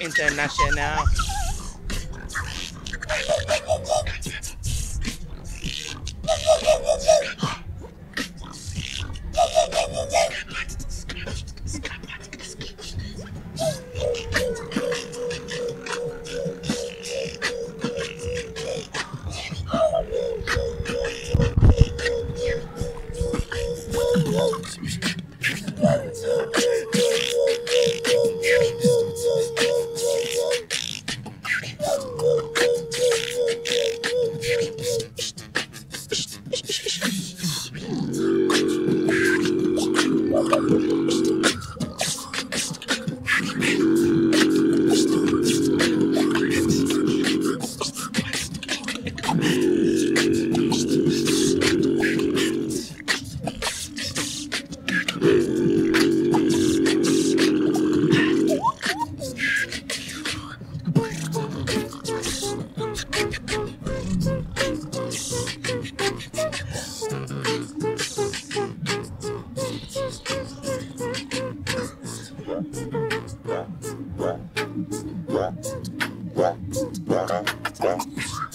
International. Mm-hmm.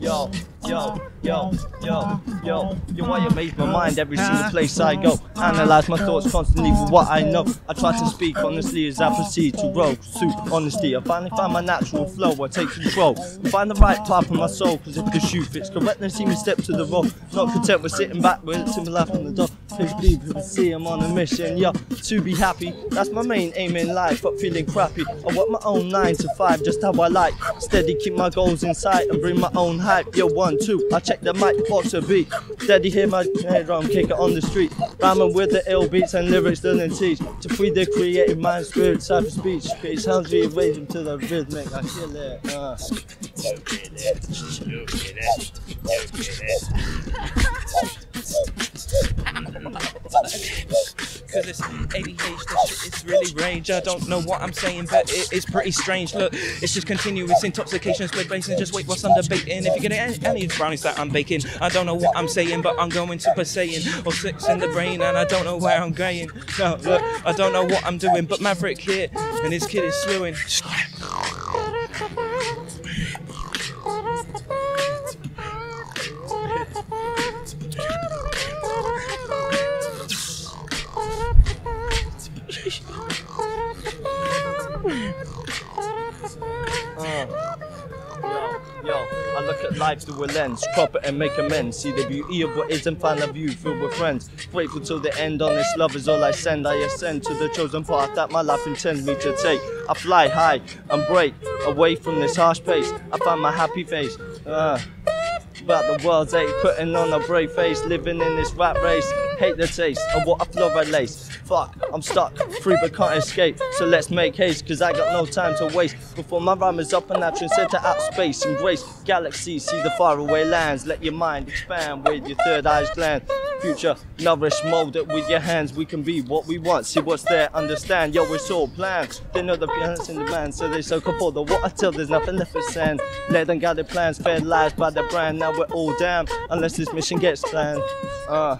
Yo, yo, yo, yo, yo, yo, why you make my mind every single place I go. Analyze my thoughts constantly for what I know. I try to speak honestly as I proceed to roll. Suit honesty, I finally find my natural flow. I take control. Find the right path in my soul, cause if the shoe fits correct, then see me step to the road. Not content with sitting back with a simple laugh on the door. Please people see I'm on a mission, yo, to be happy. That's my main aim in life, but feeling crappy. I work my own 9 to 5, just how I like. Steady, keep my goals in sight and bring my own hype. Yo, one, two, I check the mic for to beat. Steady, hear my head drum, kick it on the street. Rhyming with the ill beats and lyrics, learning teach. To free the creative mind, spirit, cyber speech. Create sounds, rearrange to the rhythmic. I feel it. Uh. Cause it's ABH, this shit really rage. I don't know what I'm saying, but it is pretty strange. Look, it's just continuous intoxication, split basing. Just wait whilst I'm debating. If you get any, any brownies that I'm baking, I don't know what I'm saying, but I'm going Super Saiyan or six in the brain, and I don't know where I'm going. No, look, I don't know what I'm doing, but Maverick here, and his kid is slewing. Yo, I look at life through a lens, crop it and make amends. See the beauty of what is and find a view filled with friends. Grateful till the end, honest love is all I send. I ascend to the chosen path that my life intends me to take. I fly high and break away from this harsh pace. I find my happy face. Uh, about the world's ache, putting on a brave face, living in this rat race. Hate the taste of what I fluoride lace. Fuck, I'm stuck, free but can't escape. So let's make haste, cause I got no time to waste. Before my rhyme is up and I transcend to out space. Embrace galaxies, see the faraway lands. Let your mind expand with your third eyes glance. Future, nourish, mold it with your hands. We can be what we want, see what's there, understand. Yo, it's all planned. They know the plans in the man, so they soak up all the water till there's nothing left for sand. Let them gather plans, fed lies by the brand. Now we're all down, unless this mission gets planned. Uh.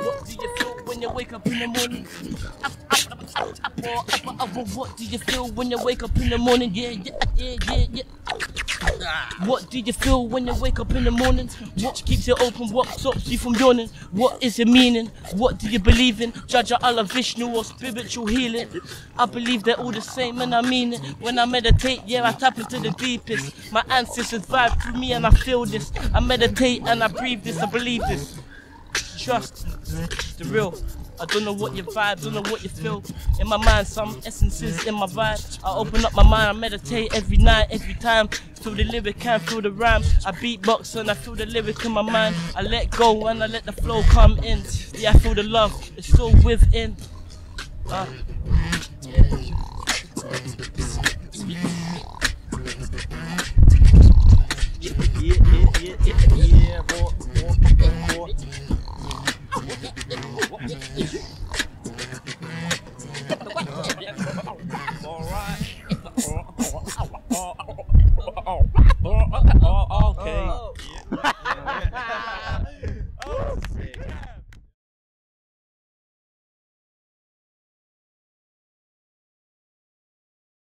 What do you feel when you wake up in the morning? What do you feel when you wake up in the morning? Yeah, yeah, yeah, yeah, yeah. What do you feel when you wake up in the morning? What keeps you open? What stops you from yawning? What is your meaning? What do you believe in? Jaja Allah Vishnu or spiritual healing? I believe they're all the same and I mean it. When I meditate, yeah, I tap into the deepest. My ancestors vibe through me and I feel this. I meditate and I breathe this, I believe this. Trust, the real. I don't know what you vibe, don't know what you feel. In my mind, some essences in my vibe. I open up my mind, I meditate every night, every time. Feel the lyric and feel the rhyme. I beatbox and I feel the lyric in my mind. I let go and I let the flow come in. Yeah, I feel the love, it's all within. Uh, yeah, yeah, yeah, yeah, yeah, yeah. Oh oh, oh, oh, okay. Oh.